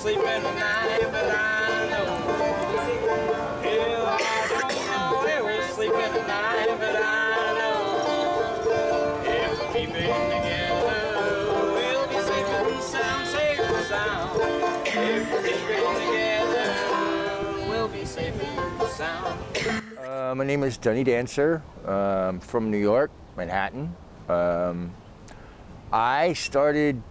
sleeping tonight, but I know. Hell, I don't know where we're sleeping tonight, but I know. If we keep it together, we'll be safe sound, safe and sound. If we keep it together, we'll be safe and sound. Uh, my name is Dunny Dancer um, from New York, Manhattan. Um, I started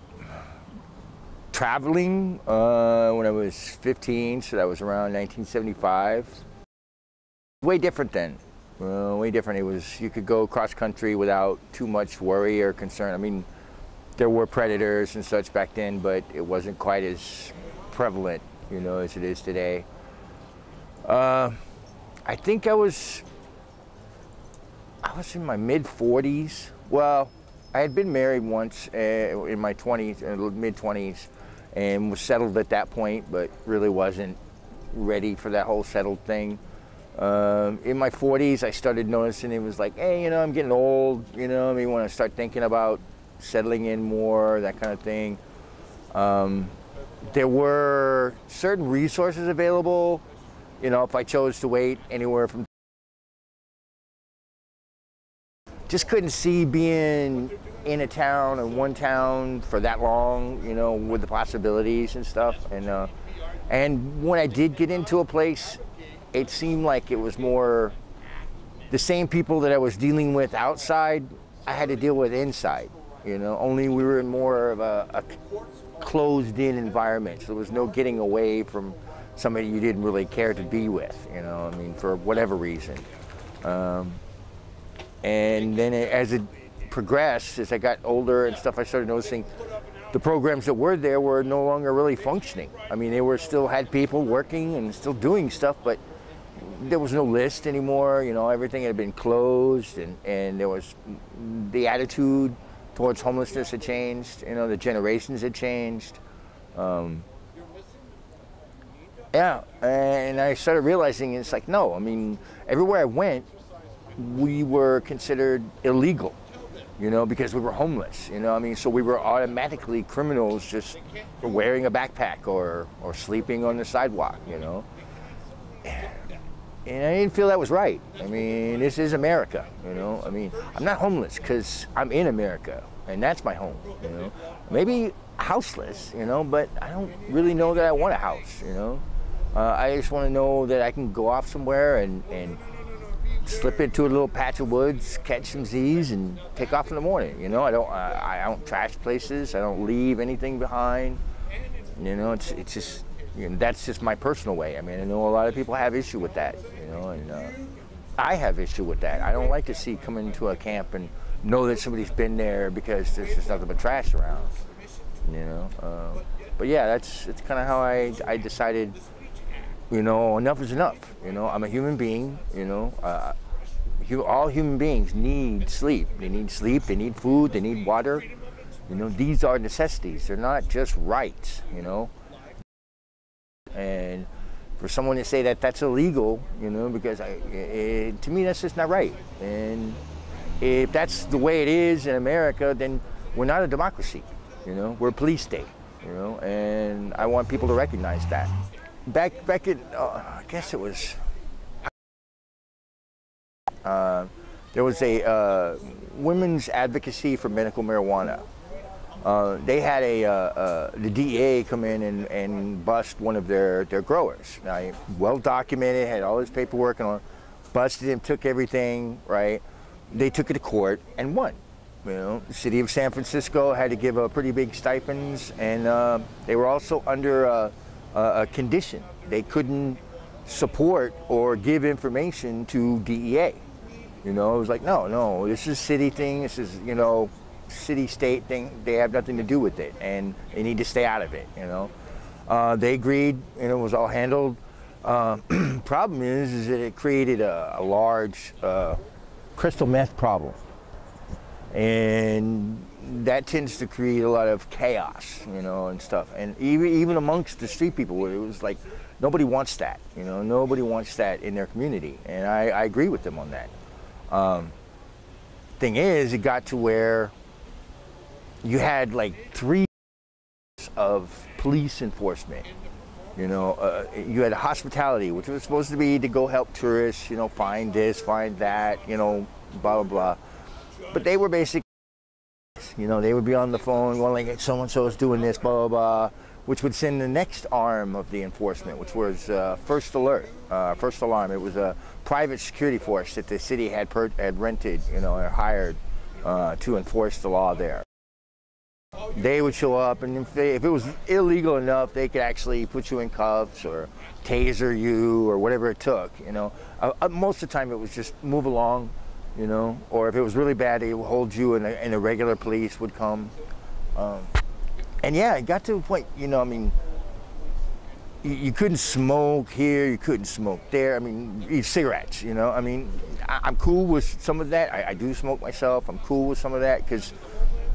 traveling uh, when I was 15, so that was around 1975. Way different then. Uh, way different. It was you could go cross country without too much worry or concern. I mean, there were predators and such back then, but it wasn't quite as prevalent, you know, as it is today. Uh, I think I was I was in my mid 40s. Well, I had been married once uh, in my 20s, uh, mid 20s, and was settled at that point, but really wasn't ready for that whole settled thing. Um, in my 40s, I started noticing it was like, hey, you know, I'm getting old, you know, I mean, want to start thinking about settling in more, that kind of thing. Um, there were certain resources available, you know, if I chose to wait anywhere from just couldn't see being in a town and one town for that long, you know, with the possibilities and stuff. And uh, and when I did get into a place, it seemed like it was more the same people that I was dealing with outside. I had to deal with inside. You know, only we were in more of a, a closed-in environment, so there was no getting away from somebody you didn't really care to be with. You know, I mean, for whatever reason. Um, and then as it progressed, as I got older and stuff, I started noticing the programs that were there were no longer really functioning. I mean, they were still had people working and still doing stuff, but there was no list anymore. You know, everything had been closed, and, and there was the attitude towards homelessness had changed. You know, the generations had changed. Um, yeah, and I started realizing it's like, no, I mean, everywhere I went, we were considered illegal, you know, because we were homeless, you know. I mean, so we were automatically criminals just for wearing a backpack or, or sleeping on the sidewalk, you know. And I didn't feel that was right. I mean, this is America, you know. I mean, I'm not homeless because I'm in America, and that's my home, you know. Maybe houseless, you know, but I don't really know that I want a house, you know. Uh, I just want to know that I can go off somewhere and, and slip into a little patch of woods, catch some Z's, and take off in the morning. You know, I don't I, I don't trash places. I don't leave anything behind. You know, it's it's just you know, that's just my personal way. I mean, I know a lot of people have issue with that. You know, and uh, I have issue with that. I don't like to see come into a camp and know that somebody's been there because there's just nothing but trash around. You know, uh, but yeah, that's it's kind of how I I decided you know, enough is enough. You know, I'm a human being. You know, uh, all human beings need sleep. They need sleep. They need food. They need water. You know, these are necessities. They're not just rights. You know, and for someone to say that that's illegal, you know, because I, it, to me that's just not right. And if that's the way it is in America, then we're not a democracy. You know, we're a police state. You know, and I want people to recognize that back back in uh, I guess it was uh, there was a uh, women's advocacy for medical marijuana. Uh, they had a uh, uh, the DEA come in and, and bust one of their their growers. Now, well documented, had all his paperwork and all, busted him, took everything. Right, they took it to court and won. You know, the city of San Francisco had to give a pretty big stipends, and they were also under a condition. They couldn't support or give information to DEA. You know, it was like, no, no, this is city thing. This is, you know, city state thing. They have nothing to do with it, and they need to stay out of it. You know, uh, they agreed, and it was all handled. Uh, problem is, is that it created a, a large uh, crystal meth problem, and that tends to create a lot of chaos, you know, and stuff. And even even amongst the street people, it was like nobody wants that, you know, nobody wants that in their community, and I, I agree with them on that. Um, thing is, it got to where you had like three of police enforcement. You know, uh, you had hospitality, which was supposed to be to go help tourists, you know, find this, find that, you know, blah, blah, blah. But they were basically, you know, they would be on the phone going like, so and so is doing this, blah, blah, blah, which would send the next arm of the enforcement, which was uh, First Alert, uh, First Alarm. It was a private security force that the city had, per- had rented, you know, or hired uh, to enforce the law there they would show up, and if, they, if, it was illegal enough, they could actually put you in cuffs or taser you or whatever it took. You know, uh, uh, most of the time it was just move along, you know, or if it was really bad, they would hold you, and, and the regular police would come. Um, and yeah, it got to a point, you know, I mean, you, you, couldn't smoke here, you couldn't smoke there. I mean, eat cigarettes, you know. I mean, I, am cool with some of that. I, I do smoke myself. I'm cool with some of that because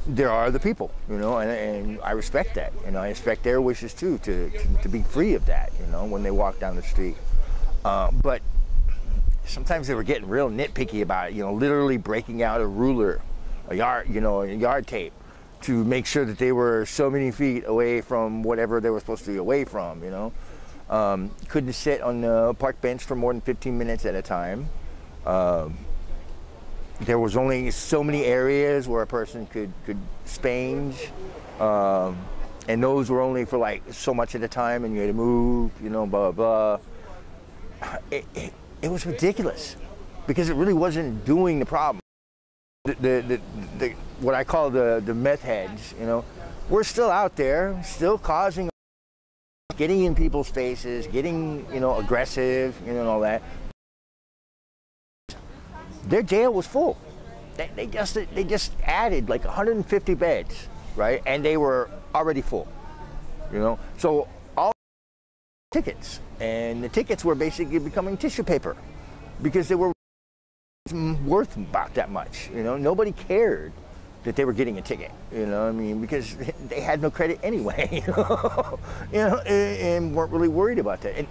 there are the people, you know, and, and, I respect that. You know, I respect their wishes too to, to, to, be free of that, you know, when they walk down the street. Uh, but sometimes they were getting real nitpicky about it, you know, literally breaking out a ruler, a yard, you know, a yard tape to make sure that they were so many feet away from whatever they were supposed to be away from, you know. Um, couldn't sit on the park bench for more than 15 minutes at a time. Um, there was only so many areas where a person could could spange, um, and those were only for like so much at a time, and you had to move, you know, blah blah. blah. It, it, it was ridiculous because it really wasn't doing the problem. The, the, the, what I call the, the meth heads, you know, we're still out there, still causing, getting in people's faces, getting, you know, aggressive, you know, and all that their jail was full. They, they just they just added like 150 beds, right? And they were already full. You know, so tickets, and the tickets were basically becoming tissue paper because they were worth about that much. You know, nobody cared that they were getting a ticket. You know, I mean, because they had no credit anyway. You know, you know and, and weren't really worried about that. And,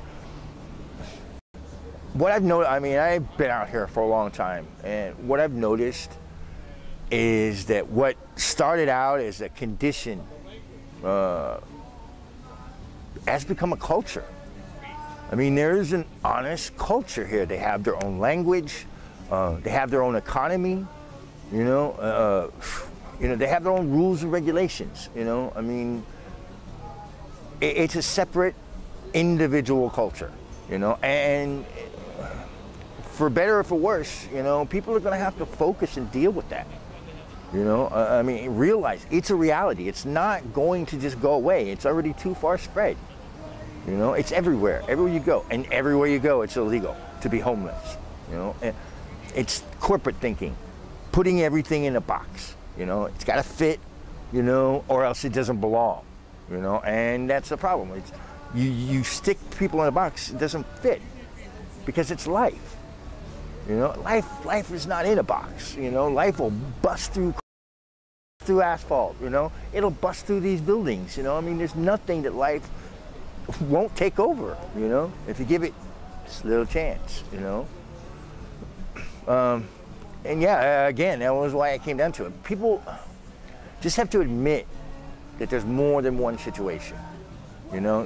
what I've noticed, I mean, I've been out here for a long time, and what I've noticed is that what started out as a condition uh, has become a culture. I mean, there's an honest culture here. They have their own language, uh, they have their own economy, you know, uh, you know, they have their own rules and regulations. You know, I mean, it, it's a separate individual culture, you know, and for better or for worse, you know, people are going to have to focus and deal with that. You know, I mean, realize it's a reality. It's not going to just go away. It's already too far spread. You know, it's everywhere, everywhere you go, and everywhere you go, it's illegal to be homeless. You know, it's corporate thinking, putting everything in a box. You know, it's got to fit. You know, or else it doesn't belong. You know, and that's the problem. It's you you stick people in a box, it doesn't fit because it's life. You know, life life is not in a box. You know, life will bust through through asphalt. You know, it'll bust through these buildings. You know, I mean, there's nothing that life won't take over. You know, if you give it a little chance. You know. Um, and yeah, again, that was why I came down to it. People just have to admit that there's more than one situation. You know,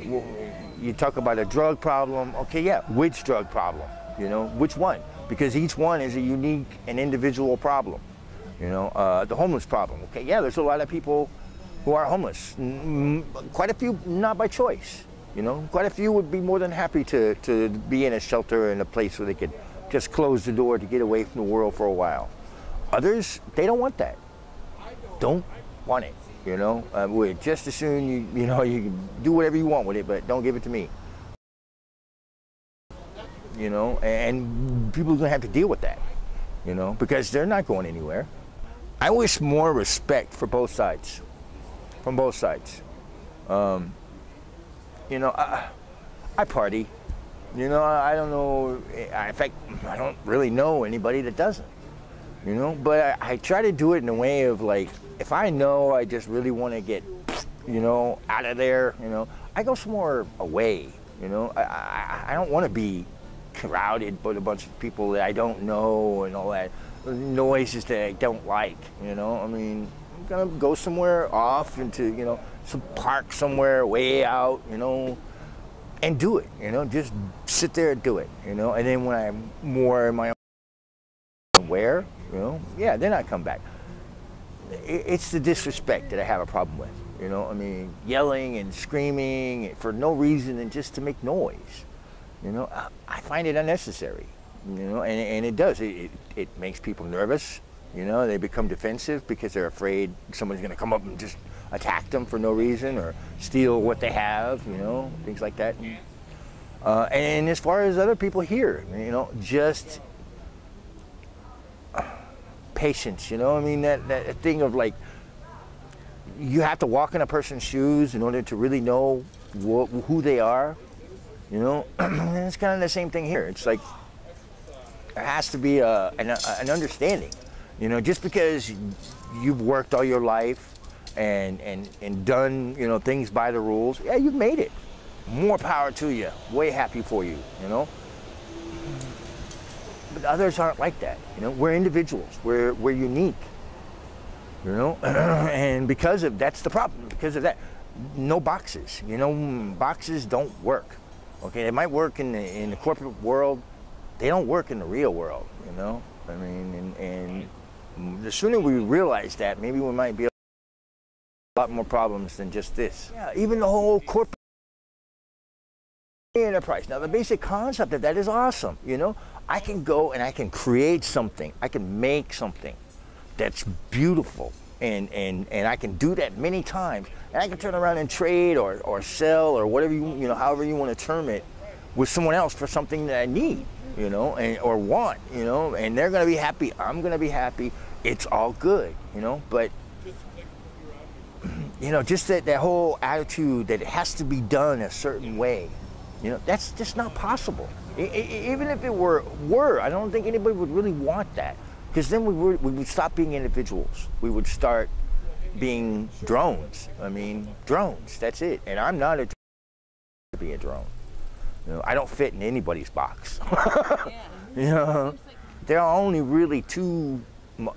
you talk about a drug problem. Okay, yeah, which drug problem? You know, which one? because each one is a unique and individual problem. You know, uh, the homeless problem. Okay, yeah, there's a lot of people who are homeless. quite a few not by choice. You know, quite a few would be more than happy to, to be in a shelter in a place where they could just close the door to get away from the world for a while. Others, they don't want that. Don't want it. You know, uh, just as soon you you know you can do whatever you want with it, but don't give it to me you know, and people are going to have to deal with that, you know, because they're not going anywhere. I wish more respect for both sides, from both sides. Um, you know, I, I party. You know, I don't know. In fact, I don't really know anybody that doesn't. You know, but I, I try to do it in a way of like, if I know I just really want to get, you know, out of there, you know, I go somewhere away. You know, I, I, I don't want to be crowded with a bunch of people that I don't know and all that noises that I don't like. You know, I mean, I'm gonna go somewhere off into you know some park somewhere way out, you know, and do it, you know, just sit there and do it, you know. And then when I'm more in my own aware, you know, yeah, then I come back. It's the disrespect that I have a problem with, you know. I mean, yelling and screaming for no reason and just to make noise, you know. I find it unnecessary, you know, and, and it does. It, it, it makes people nervous, you know. They become defensive because they're afraid someone's going to come up and just attack them for no reason or steal what they have, you know, things like that. Uh, and as far as other people here, you know, just patience, you know, I mean, that, that thing of like, you have to walk in a person's shoes in order to really know what, who they are, you know, and it's kind of the same thing here. It's like, there has to be a, an, an understanding, you know, just because you've worked all your life and, and, and done, you know, things by the rules, yeah, you've made it. More power to you. Way happy for you, you know? But others aren't like that, you know? We're individuals. We're, we're unique, you know? and because of, that's the problem, because of that, no boxes, you know? Boxes don't work, okay? They might work in the, in the corporate world. They don't work in the real world, you know? I mean, and, and the sooner we realize that, maybe we might be able lot more problems than just this. Yeah, even the whole corporate enterprise. Now, the basic concept of that is awesome. You know, I can go and I can create something. I can make something that's beautiful, and and and I can do that many times. And I can turn around and trade or or sell or whatever you you know, however you want to term it, with someone else for something that I need. You know, and or want. You know, and they're gonna be happy. I'm gonna be happy. It's all good. You know, but you know, just that, that whole attitude that it has to be done a certain way, you know, that's just not possible. I, I, even if it were, were, I don't think anybody would really want that. Because then we, were, we would stop being individuals. We would start being drones. I mean, drones, that's it. And I'm not a to be a drone. You know, I don't fit in anybody's box. you know, there are only really two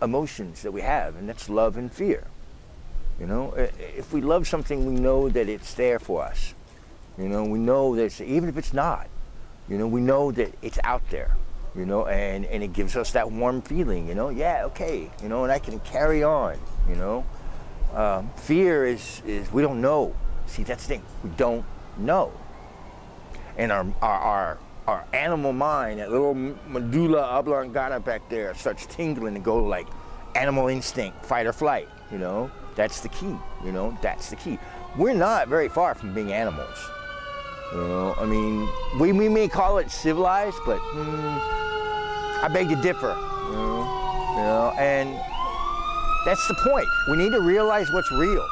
emotions that we have, and that's love and fear. You know, if we love something, we know that it's there for us. You know, we know that even if it's not, you know, we know that it's out there. You know, and and it gives us that warm feeling. You know, yeah, okay. You know, and I can carry on. You know, um, fear is is we don't know. See, that's the thing. We don't know. And our our our, our animal mind, that little medulla oblongata back there, starts tingling and go like animal instinct, fight or flight. You know, that's the key, you know, that's the key. We're not very far from being animals. You know, I mean, we, we may call it civilized, but mm, I beg to differ. You know, you know, and that's the point. We need to realize what's real.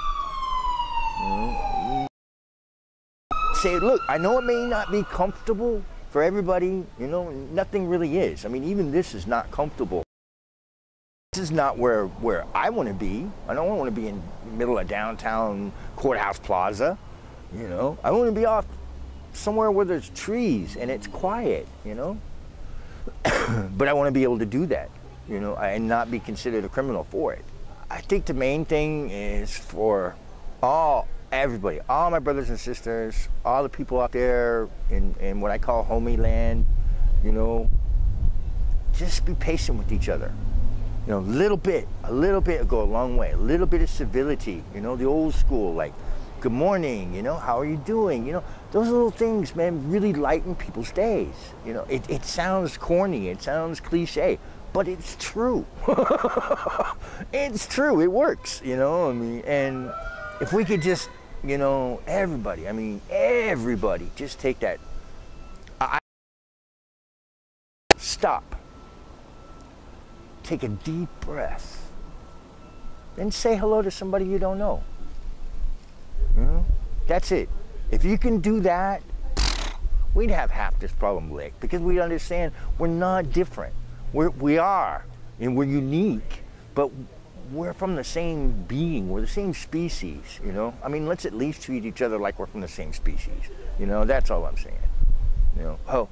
Say, look, I know it may not be comfortable for everybody. You know, nothing really is. I mean, even this is not comfortable. This is not where, where I want to be. I don't want to be in middle of downtown Courthouse Plaza. You know, I want to be off somewhere where there's trees and it's quiet, you know. but I want to be able to do that, you know, and not be considered a criminal for it. I think the main thing is for all, everybody, all my brothers and sisters, all the people out there in, in what I call homie land, you know, just be patient with each other. You know, a little bit, a little bit go a long way. A little bit of civility, you know, the old school, like, good morning, you know, how are you doing? You know, those little things, man, really lighten people's days. You know, it, it sounds corny, it sounds cliche, but it's true. it's true, it works, you know, I mean, and if we could just, you know, everybody, I mean, everybody, just take that. I, stop take a deep breath. Then say hello to somebody you don't know. You know? That's it. If you can do that, we'd have half this problem licked because we understand we're not different. We're, we are, and we're unique, but we're from the same being. We're the same species, you know? I mean, let's at least treat each other like we're from the same species. You know, that's all I'm saying. You know, oh,